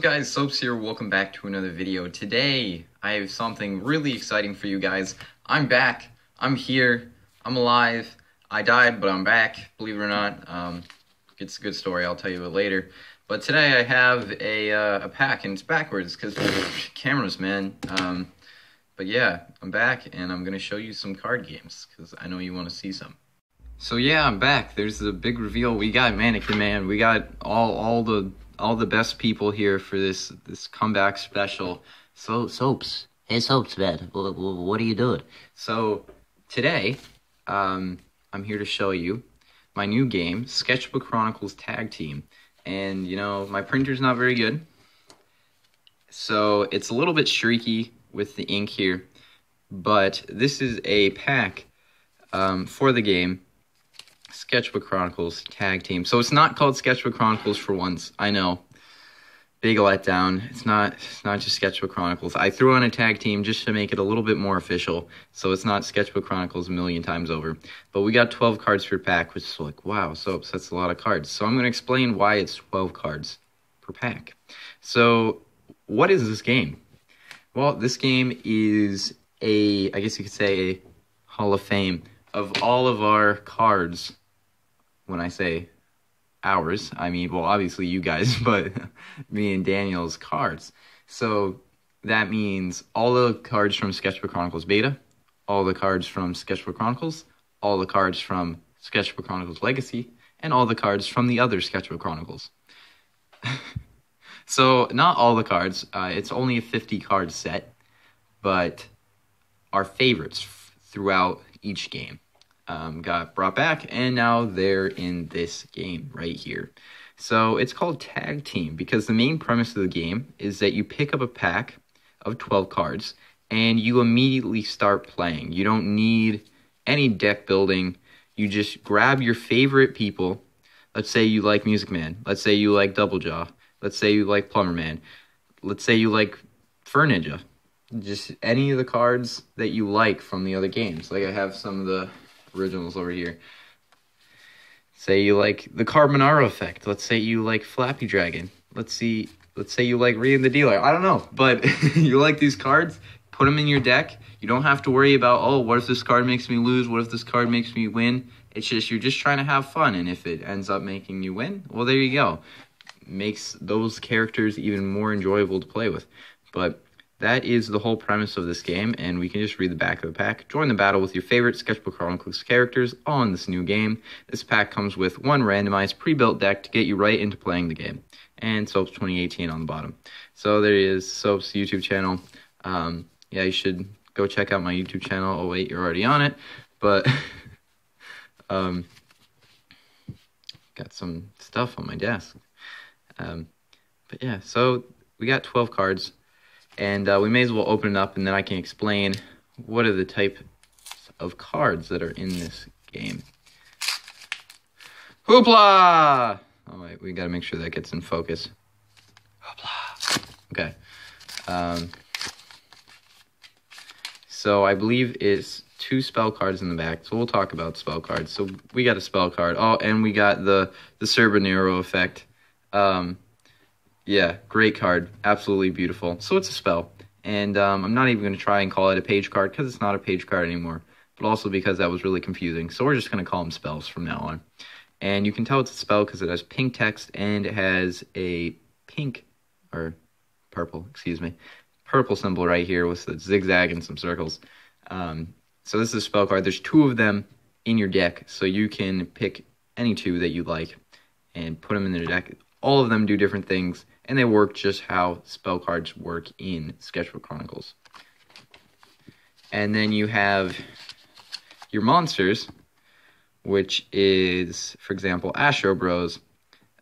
guys, Soapss here, welcome back to another video. Today, I have something really exciting for you guys. I'm back, I'm here, I'm alive, I died, but I'm back, believe it or not. Um, it's a good story, I'll tell you it later. But today I have a, uh, a pack, and it's backwards, because cameras, man. Um, but yeah, I'm back, and I'm going to show you some card games, because I know you want to see some. So yeah, I'm back. There's the big reveal. We got Mannequin Man. We got all all the all the best people here for this this comeback special. So soaps, hey soaps, man, what are you doing? So today, um, I'm here to show you my new game, Sketchbook Chronicles Tag Team. And you know, my printer's not very good, so it's a little bit streaky with the ink here. But this is a pack um, for the game Sketchbook Chronicles tag team. So it's not called Sketchbook Chronicles for once. I know. Big letdown. It's not it's not just Sketchbook Chronicles. I threw on a tag team just to make it a little bit more official. So it's not Sketchbook Chronicles a million times over. But we got 12 cards per pack, which is like, wow, so that's a lot of cards. So I'm going to explain why it's 12 cards per pack. So what is this game? Well, this game is a, I guess you could say, a Hall of Fame of all of our cards when I say ours, I mean, well, obviously you guys, but me and Daniel's cards. So that means all the cards from Sketchbook Chronicles Beta, all the cards from Sketchbook Chronicles, all the cards from Sketchbook Chronicles Legacy, and all the cards from the other Sketchbook Chronicles. so, not all the cards, uh, it's only a 50 card set, but our favorites f- throughout each game um, got brought back, and now they're in this game right here. So it's called Tag Team because the main premise of the game is that you pick up a pack of 12 cards and you immediately start playing. You don't need any deck building. You just grab your favorite people. Let's say you like Music Man. Let's say you like Double Jaw. Let's say you like Plumber Man. Let's say you like Fur Ninja. Just any of the cards that you like from the other games. Like I have some of the originals over here. Say you like the Carbonaro effect. Let's say you like Flappy Dragon. Let's see. Let's say you like reading the dealer. I don't know, but you like these cards. Put them in your deck. You don't have to worry about oh, what if this card makes me lose? What if this card makes me win? It's just you're just trying to have fun, and if it ends up making you win, well, there you go. Makes those characters even more enjoyable to play with. But that is the whole premise of this game, and we can just read the back of the pack. Join the battle with your favorite Sketchbook Chronicles characters on this new game. This pack comes with one randomized pre-built deck to get you right into playing the game, and Soapss 2018 on the bottom. So there is Soapss YouTube channel. Um, yeah, you should go check out my YouTube channel. Oh wait, you're already on it, but um, got some stuff on my desk. Um, but yeah, so we got 12 cards and uh, we may as well open it up and then I can explain what are the types of cards that are in this game. Hoopla! All right, we gotta make sure that gets in focus. Hoopla! Okay. Um, so I believe it's two spell cards in the back. So we'll talk about spell cards. So we got a spell card. Oh, and we got the the Carbonaro effect. Um, yeah, great card. Absolutely beautiful. So it's a spell. And um, I'm not even going to try and call it a page card because it's not a page card anymore. But also because that was really confusing. So we're just going to call them spells from now on. And you can tell it's a spell because it has pink text and it has a pink, or purple, excuse me, purple symbol right here with the zigzag and some circles. Um, so this is a spell card. There's two of them in your deck. So you can pick any two that you like and put them in the deck. All of them do different things and they work just how spell cards work in Sketchbook Chronicles. And then you have your monsters, which is, for example, Astro Bros.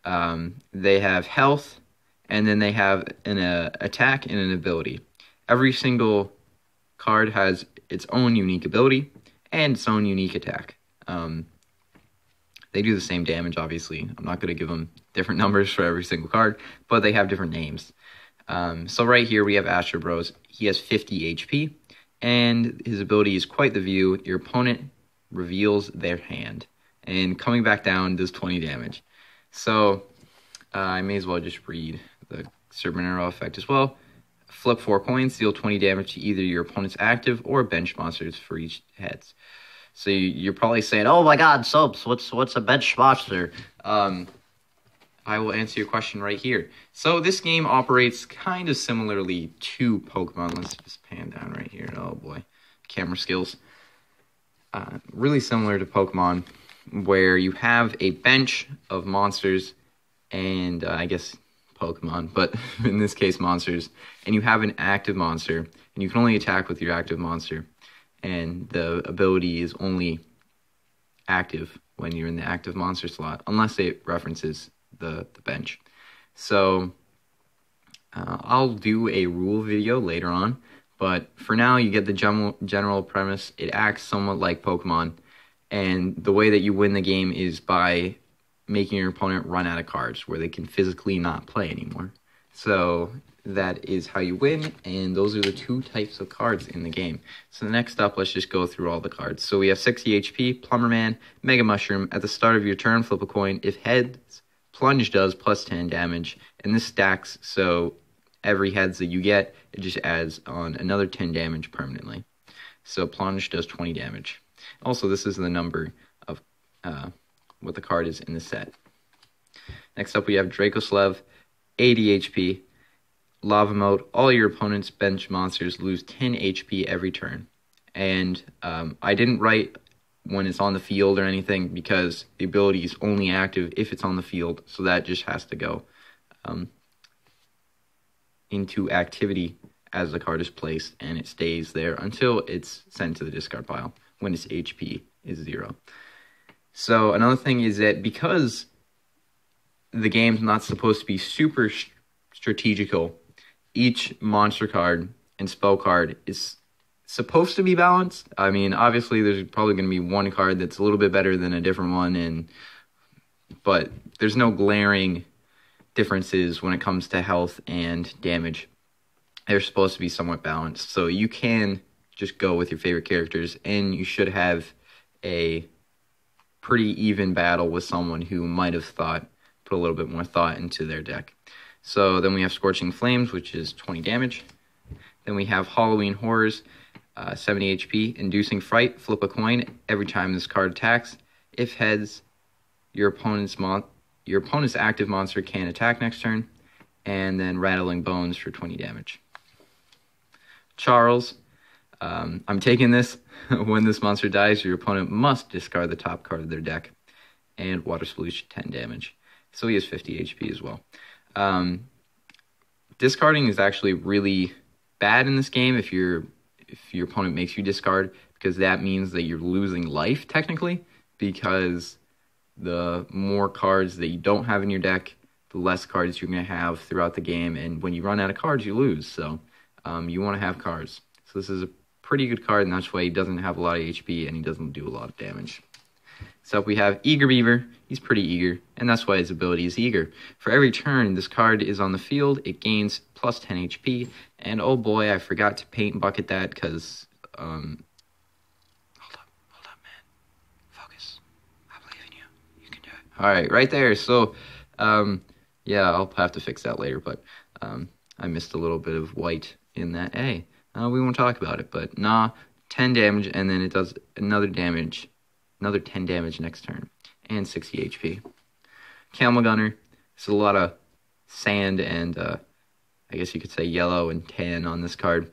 Um, they have health, and then they have an uh, attack and an ability. Every single card has its own unique ability and its own unique attack. Um, they do the same damage, obviously. I'm not going to give them different numbers for every single card, but they have different names. Um, so right here we have Astro Bros. He has 50 HP, and his ability is quite the view. Your opponent reveals their hand, and coming back down does 20 damage. So uh, I may as well just read the Arrow effect as well. Flip four coins, deal 20 damage to either your opponent's active or bench monsters for each heads. So you, are probably saying, "Oh my God, Soapss, what's what's a bench monster?" Um, I will answer your question right here. So this game operates kind of similarly to Pokemon. Let's just pan down right here. Oh boy, camera skills. Uh, really similar to Pokemon, where you have a bench of monsters and uh, I guess Pokemon, but in this case, monsters, and you have an active monster, and you can only attack with your active monster, and the ability is only active when you're in the active monster slot, unless it references the, the bench. So uh, I'll do a rule video later on, but for now, you get the general, general premise. It acts somewhat like Pokemon, and the way that you win the game is by making your opponent run out of cards where they can physically not play anymore. So that is how you win, and those are the two types of cards in the game. So next up, let's just go through all the cards. So we have 60 HP, Plumber Man, Mega Mushroom. At the start of your turn, flip a coin. If heads, Plunge does plus 10 damage, and this stacks, so every heads that you get, it just adds on another 10 damage permanently. So Plunge does 20 damage. Also, this is the number of uh, what the card is in the set. Next up, we have Dracoslav, 80 HP, Lava Mode. All your opponent's bench monsters lose 10 HP every turn. And um, I didn't write when it's on the field or anything because the ability is only active if it's on the field, so that just has to go um, into activity as the card is placed, and it stays there until it's sent to the discard pile when its HP is zero. So another thing is that because the game's not supposed to be super strategical, each monster card and spell card is supposed to be balanced. I mean, obviously there's probably going to be one card that's a little bit better than a different one and but there's no glaring differences when it comes to health and damage. They're supposed to be somewhat balanced. So you can just go with your favorite characters and you should have a pretty even battle with someone who might have thought put a little bit more thought into their deck. So then we have Scorching Flames, which is 20 damage. Then we have Halloween Horrors, uh, 70 HP, Inducing Fright. Flip a coin every time this card attacks. If heads, your opponent's mon- your opponent's active monster can attack next turn. And then Rattling Bones for 20 damage. Charles, um, I'm taking this. when this monster dies, your opponent must discard the top card of their deck, and Water Sploosh 10 damage. So he has 50 HP as well. Um, discarding is actually really bad in this game if your if your opponent makes you discard because that means that you're losing life technically because the more cards that you don't have in your deck, the less cards you're going to have throughout the game, and when you run out of cards, you lose. So um, you want to have cards. So this is a pretty good card, and that's why he doesn't have a lot of HP and he doesn't do a lot of damage. So we have Eager Beaver. He's pretty eager, and that's why his ability is Eager. For every turn this card is on the field, it gains plus 10 HP. And oh boy, I forgot to paint bucket that because, um, hold up, hold up, man. Focus. I believe in you. You can do it. All right, right there. So, um, yeah, I'll have to fix that later, but um, I missed a little bit of white in that A uh, we won't talk about it. But nah, 10 damage, and then it does another damage, another 10 damage next turn, and 60 HP. Camel Gunner, it's a lot of sand and uh, I guess you could say yellow and tan on this card.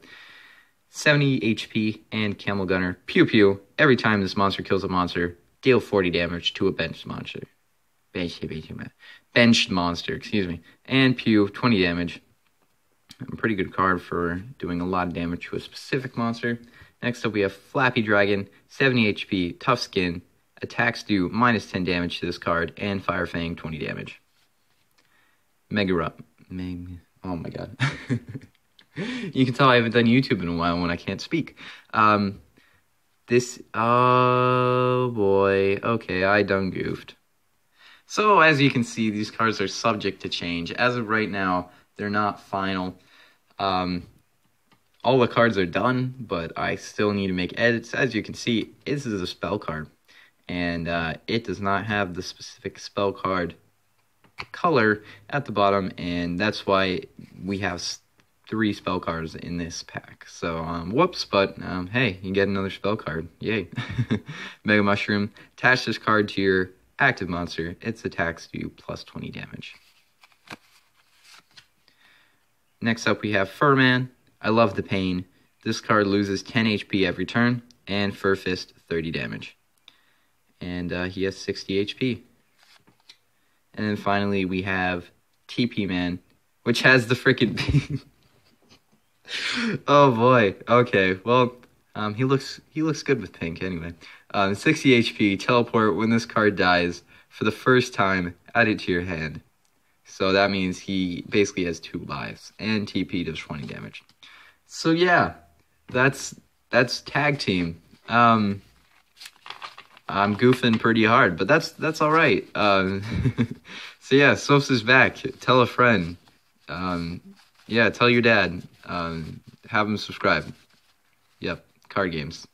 70 HP and Camel Gunner, pew pew. Every time this monster kills a monster, deal 40 damage to a benched monster. Benched monster, excuse me. And pew, 20 damage. A pretty good card for doing a lot of damage to a specific monster. Next up, we have Flappy Dragon, 70 HP, tough skin, attacks do minus 10 damage to this card, and Fire Fang, 20 damage. Mega Meg, oh my god. you can tell I haven't done YouTube in a while when I can't speak. Um, this, oh boy, okay, I done goofed. So, as you can see, these cards are subject to change. As of right now, they're not final. Um, all the cards are done, but I still need to make edits. As you can see, this is a spell card, and uh, it does not have the specific spell card color at the bottom, and that's why we have three spell cards in this pack. So, um, whoops, but um, hey, you get another spell card. Yay. Mega Mushroom. Attach this card to your active monster. Its attacks do plus 20 damage. Next up, we have Furman. I love the pain. This card loses 10 HP every turn, and Fur Fist 30 damage. And uh, he has 60 HP. And then finally, we have TP Man, which has the freaking. oh boy. Okay. Well, um, he looks he looks good with pink anyway. Um, 60 HP. Teleport when this card dies for the first time. Add it to your hand. So that means he basically has two lives, and TP does 20 damage. So yeah, that's that's tag team. Um, I'm goofing pretty hard, but that's that's all right. Um, so yeah, Soapss is back. Tell a friend. Um, yeah, tell your dad. Um, have him subscribe. Yep, card games.